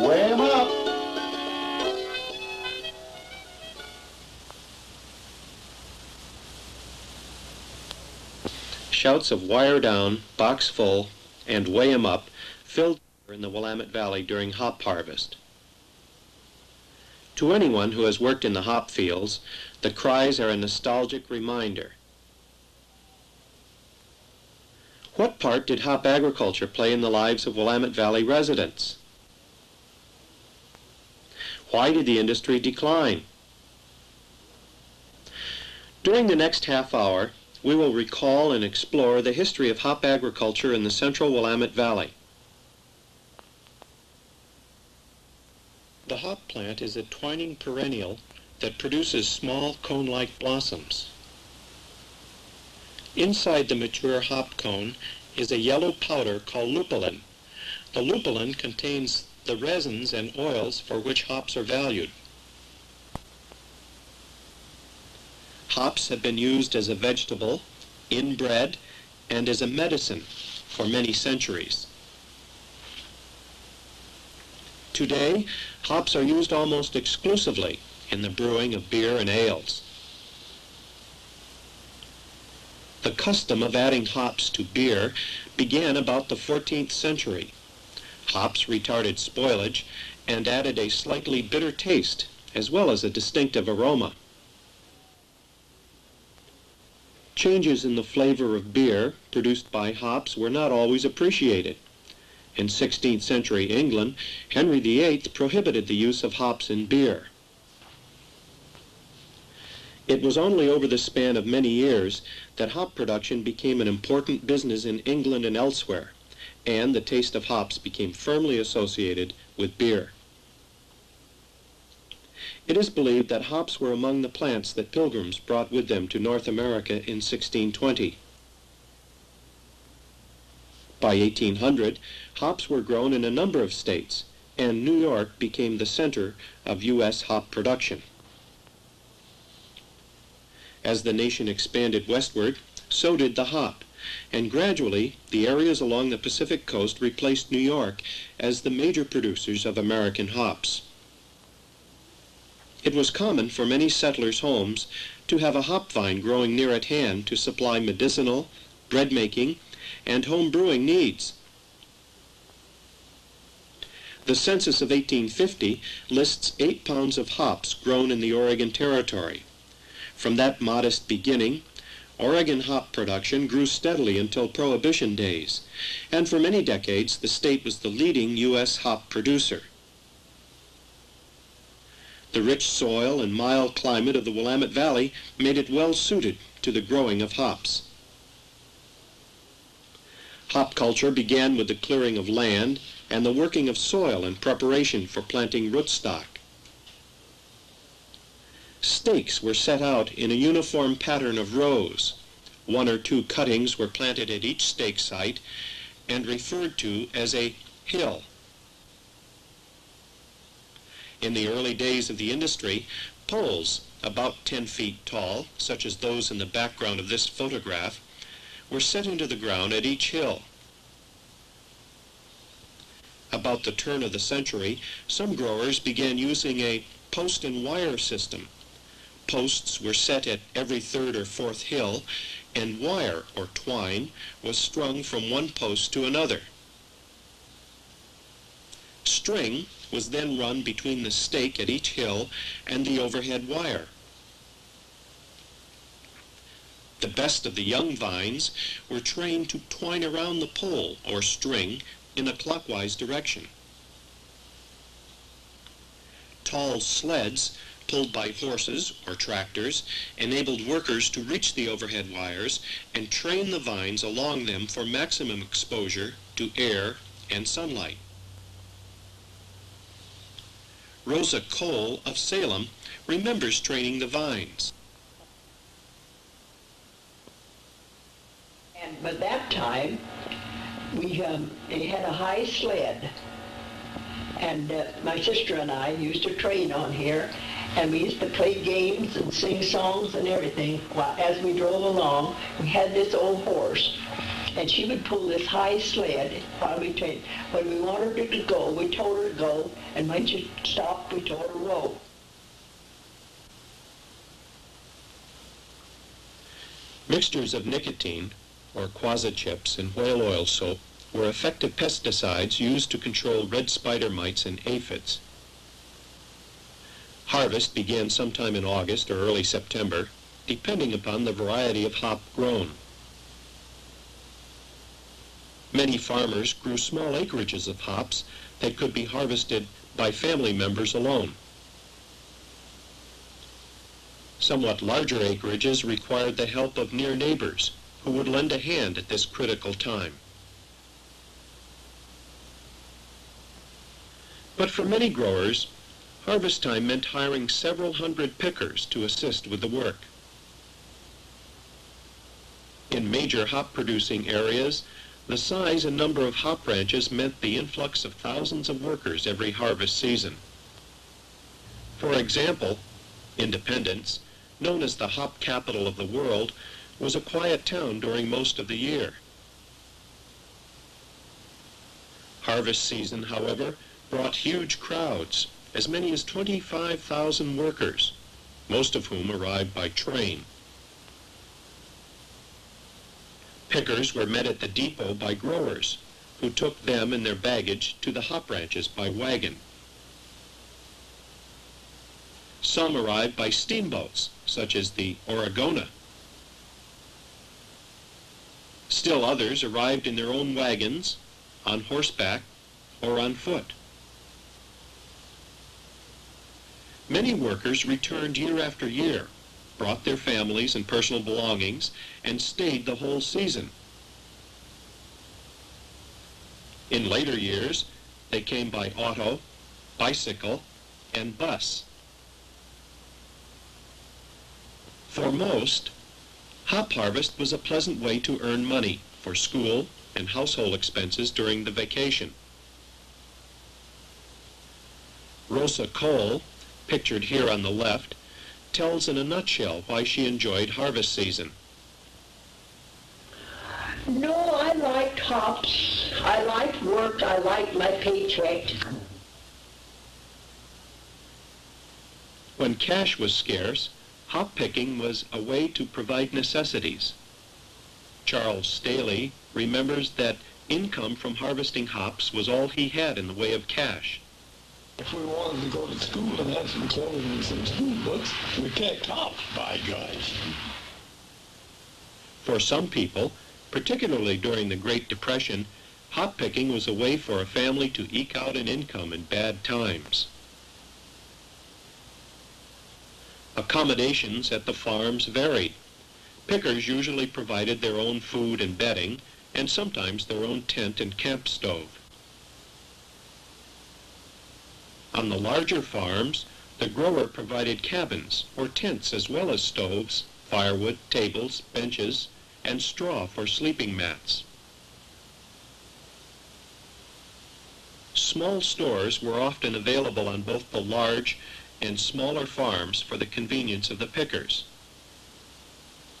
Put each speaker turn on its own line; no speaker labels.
Weigh 'em up.
Shouts of wire down, box full, and weigh 'em up filled in the Willamette Valley during hop harvest. To anyone who has worked in the hop fields, the cries are a nostalgic reminder. What part did hop agriculture play in the lives of Willamette Valley residents? Why did the industry decline? During the next half hour, we will recall and explore the history of hop agriculture in the central Willamette Valley. The hop plant is a twining perennial that produces small cone-like blossoms. Inside the mature hop cone is a yellow powder called lupulin. The lupulin contains the resins and oils for which hops are valued. Hops have been used as a vegetable, in bread, and as a medicine for many centuries. Today, hops are used almost exclusively in the brewing of beer and ales. The custom of adding hops to beer began about the 14th century. Hops retarded spoilage and added a slightly bitter taste as well as a distinctive aroma. Changes in the flavor of beer produced by hops were not always appreciated. In 16th century England, Henry VIII prohibited the use of hops in beer. It was only over the span of many years that hop production became an important business in England and elsewhere, and the taste of hops became firmly associated with beer. It is believed that hops were among the plants that pilgrims brought with them to North America in 1620. By 1800, hops were grown in a number of states, and New York became the center of U.S. hop production. As the nation expanded westward, so did the hop, and gradually the areas along the Pacific coast replaced New York as the major producers of American hops. It was common for many settlers' homes to have a hop vine growing near at hand to supply medicinal, bread making, and home brewing needs. The census of 1850 lists eight pounds of hops grown in the Oregon Territory. From that modest beginning, Oregon hop production grew steadily until Prohibition days, and for many decades the state was the leading U.S. hop producer. The rich soil and mild climate of the Willamette Valley made it well suited to the growing of hops. Hop culture began with the clearing of land and the working of soil in preparation for planting rootstock. Stakes were set out in a uniform pattern of rows. One or two cuttings were planted at each stake site and referred to as a hill. In the early days of the industry, poles about 10 feet tall, such as those in the background of this photograph, were set into the ground at each hill. About the turn of the century, some growers began using a post and wire system. Posts were set at every third or fourth hill, and wire, or twine, was strung from one post to another. String was then run between the stake at each hill and the overhead wire. The best of the young vines were trained to twine around the pole or string in a clockwise direction. Tall sleds pulled by horses or tractors enabled workers to reach the overhead wires and train the vines along them for maximum exposure to air and sunlight. Rosa Cole of Salem remembers training the vines.
And by that time, we um, had a high sled, and uh, my sister and I used to train on here, and we used to play games and sing songs and everything. While as we drove along, we had this old horse, and she would pull this high sled while we trained. When we wanted her to go, we told her to go, and when she stopped, we told her to row.
Mixtures of nicotine, or quassia chips, and whale oil soap were effective pesticides used to control red spider mites and aphids. Harvest began sometime in August or early September, depending upon the variety of hop grown. Many farmers grew small acreages of hops that could be harvested by family members alone. Somewhat larger acreages required the help of near neighbors who would lend a hand at this critical time. But for many growers, harvest time meant hiring several hundred pickers to assist with the work. In major hop-producing areas, the size and number of hop ranches meant the influx of thousands of workers every harvest season. For example, Independence, known as the hop capital of the world, was a quiet town during most of the year. Harvest season, however, brought huge crowds, as many as 25,000 workers, most of whom arrived by train. Pickers were met at the depot by growers, who took them and their baggage to the hop ranches by wagon. Some arrived by steamboats, such as the Oregona. Still others arrived in their own wagons, on horseback, or on foot. Many workers returned year after year, brought their families and personal belongings, and stayed the whole season. In later years, they came by auto, bicycle, and bus. For most, hop harvest was a pleasant way to earn money for school and household expenses during the vacation. Rosa Cole, pictured here on the left, tells in a nutshell why she enjoyed harvest season.
No, I liked hops. I liked work. I liked my paycheck.
When cash was scarce, hop picking was a way to provide necessities. Charles Staley remembers that income from harvesting hops was all he had in the way of cash.
If we wanted to go to school and have some clothes and some school books, we can't hops, by gosh.
For some people, particularly during the Great Depression, hop picking was a way for a family to eke out an income in bad times. Accommodations at the farms varied. Pickers usually provided their own food and bedding, and sometimes their own tent and camp stove. On the larger farms, the grower provided cabins or tents as well as stoves, firewood, tables, benches, and straw for sleeping mats. Small stores were often available on both the large and smaller farms for the convenience of the pickers.